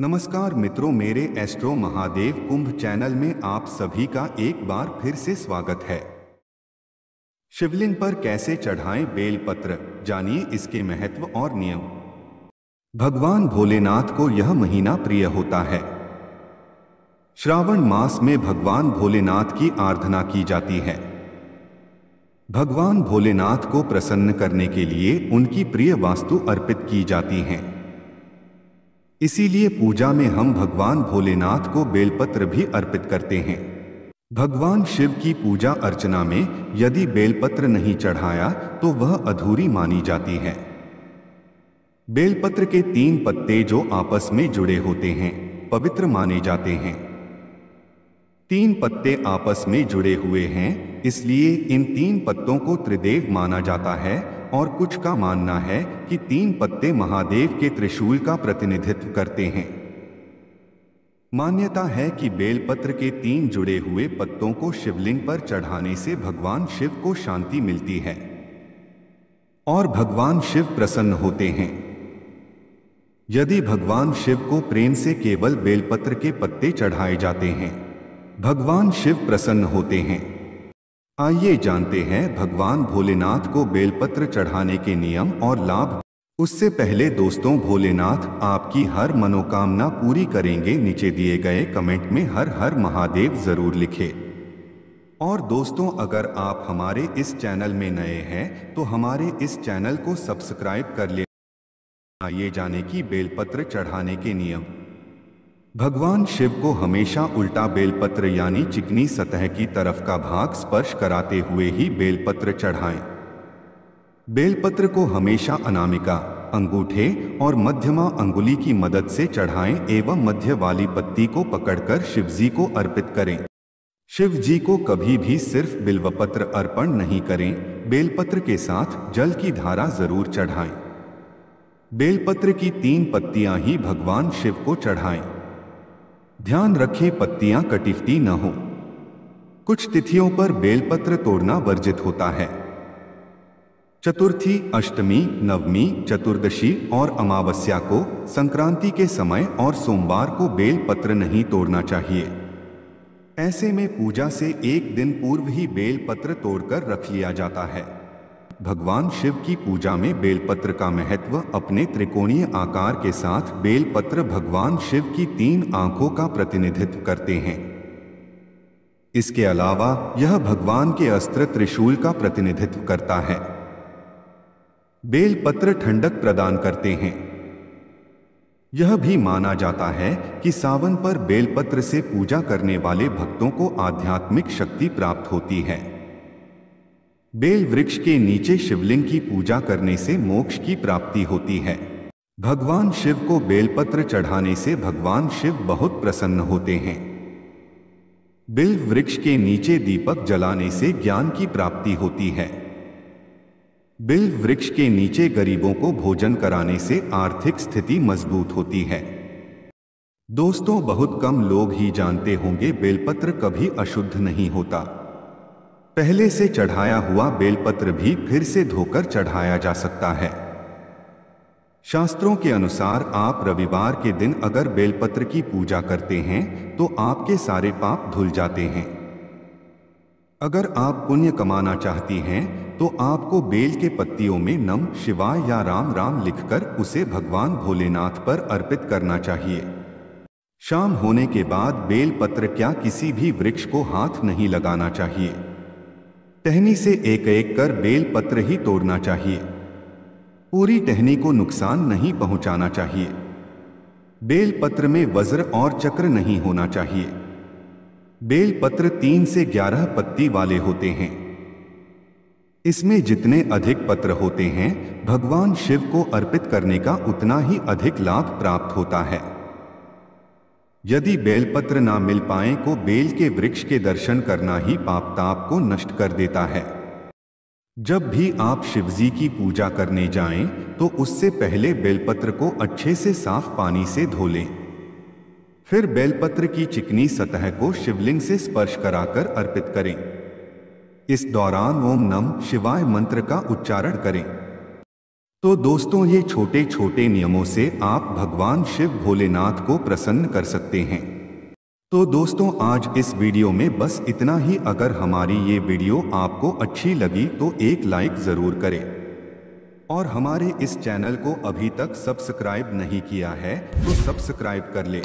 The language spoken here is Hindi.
नमस्कार मित्रों, मेरे एस्ट्रो महादेव कुंभ चैनल में आप सभी का एक बार फिर से स्वागत है। शिवलिंग पर कैसे चढ़ाएँ बेलपत्र? जानिए इसके महत्व और नियम। भगवान भोलेनाथ को यह महीना प्रिय होता है। श्रावण मास में भगवान भोलेनाथ की आराधना की जाती है। भगवान भोलेनाथ को प्रसन्न करने के लिए उनकी प्रिय वास्तु अर्पित की जाती हैं। इसीलिए पूजा में हम भगवान भोलेनाथ को बेलपत्र भी अर्पित करते हैं। भगवान शिव की पूजा अर्चना में यदि बेलपत्र नहीं चढ़ाया तो वह अधूरी मानी जाती है। बेलपत्र के तीन पत्ते जो आपस में जुड़े होते हैं, पवित्र माने जाते हैं। तीन पत्ते आपस में जुड़े हुए हैं, इसलिए इन तीन पत्तों को त्रिदेव माना जाता है और कुछ का मानना है कि तीन पत्ते महादेव के त्रिशूल का प्रतिनिधित्व करते हैं। मान्यता है कि बेलपत्र के तीन जुड़े हुए पत्तों को शिवलिंग पर चढ़ाने से भगवान शिव को शांति मिलती है और भगवान शिव प्रसन्न होते हैं। यदि भगवान शिव को प्रेम से केवल बेलपत्र के पत्ते चढ़ाए जाते हैं, भगवान शिव प्रसन्न होते हैं। आइए जानते हैं, भगवान भोलेनाथ को बेलपत्र चढ़ाने के नियम और लाभ। उससे पहले दोस्तों, भोलेनाथ आपकी हर मनोकामना पूरी करेंगे, नीचे दिए गए कमेंट में हर हर महादेव ज़रूर लिखे। और दोस्तों, अगर आप हमारे इस चैनल में नए हैं तो हमारे इस चैनल को सब्सक्राइब कर ले। आइए जाने की बेलपत्र चढ़ाने के नियम। भगवान शिव को हमेशा उल्टा बेलपत्र यानी चिकनी सतह की तरफ़ का भाग स्पर्श कराते हुए ही बेलपत्र चढ़ाएँ। बेलपत्र को हमेशा अनामिका, अंगूठे और मध्यमा अंगुली की मदद से चढ़ाएँ एवं मध्य वाली पत्ती को पकड़कर शिवजी को अर्पित करें। शिव जी को कभी भी सिर्फ़ बिल्वपत्र अर्पण नहीं करें, बेलपत्र के साथ जल की धारा ज़रूर चढ़ाएँ। बेलपत्र की तीन पत्तियाँ ही भगवान शिव को चढ़ाएँ। ध्यान रखें पत्तियाँ कटिफ्टी न हो। कुछ तिथियों पर बेलपत्र तोड़ना वर्जित होता है। चतुर्थी, अष्टमी, नवमी, चतुर्दशी और अमावस्या को संक्रांति के समय और सोमवार को बेलपत्र नहीं तोड़ना चाहिए। ऐसे में पूजा से एक दिन पूर्व ही बेलपत्र तोड़कर रख लिया जाता है। भगवान शिव की पूजा में बेलपत्र का महत्व अपने त्रिकोणीय आकार के साथ बेलपत्र भगवान शिव की तीन आँखों का प्रतिनिधित्व करते हैं। इसके अलावा यह भगवान के अस्त्र त्रिशूल का प्रतिनिधित्व करता है। बेलपत्र ठंडक प्रदान करते हैं। यह भी माना जाता है कि सावन पर बेलपत्र से पूजा करने वाले भक्तों को आध्यात्मिक शक्ति प्राप्त होती है। बेल वृक्ष के नीचे शिवलिंग की पूजा करने से मोक्ष की प्राप्ति होती है। भगवान शिव को बेलपत्र चढ़ाने से भगवान शिव बहुत प्रसन्न होते हैं। बिल वृक्ष के नीचे दीपक जलाने से ज्ञान की प्राप्ति होती है। बिल वृक्ष के नीचे गरीबों को भोजन कराने से आर्थिक स्थिति मज़बूत होती है। दोस्तों, बहुत कम लोग ही जानते होंगे बेलपत्र कभी अशुद्ध नहीं होता। पहले से चढ़ाया हुआ बेलपत्र भी फिर से धोकर चढ़ाया जा सकता है। शास्त्रों के अनुसार आप रविवार के दिन अगर बेलपत्र की पूजा करते हैं तो आपके सारे पाप धुल जाते हैं। अगर आप पुण्य कमाना चाहती हैं तो आपको बेल के पत्तियों में नम शिवाय या राम राम लिखकर उसे भगवान भोलेनाथ पर अर्पित करना चाहिए। शाम होने के बाद बेल पत्र क्या किसी भी वृक्ष को हाथ नहीं लगाना चाहिए। टहनी से एक एक कर बेल पत्र ही तोड़ना चाहिए। पूरी टहनी को नुकसान नहीं पहुंचाना चाहिए। बेल पत्र में वज्र और चक्र नहीं होना चाहिए। बेल पत्र तीन से ग्यारह पत्ती वाले होते हैं। इसमें जितने अधिक पत्र होते हैं, भगवान शिव को अर्पित करने का उतना ही अधिक लाभ प्राप्त होता है। यदि बेलपत्र ना मिल पाए को बेल के वृक्ष के दर्शन करना ही पाप ताप को नष्ट कर देता है। जब भी आप शिवजी की पूजा करने जाएँ, तो उससे पहले बेलपत्र को अच्छे से साफ़ पानी से धो लें। फिर बेलपत्र की चिकनी सतह को शिवलिंग से स्पर्श कराकर अर्पित करें। इस दौरान ओम नम शिवाय मंत्र का उच्चारण करें। तो दोस्तों, ये छोटे छोटे नियमों से आप भगवान शिव भोलेनाथ को प्रसन्न कर सकते हैं। तो दोस्तों, आज इस वीडियो में बस इतना ही। अगर हमारी ये वीडियो आपको अच्छी लगी तो एक लाइक ज़रूर करें। और हमारे इस चैनल को अभी तक सब्सक्राइब नहीं किया है तो सब्सक्राइब कर ले।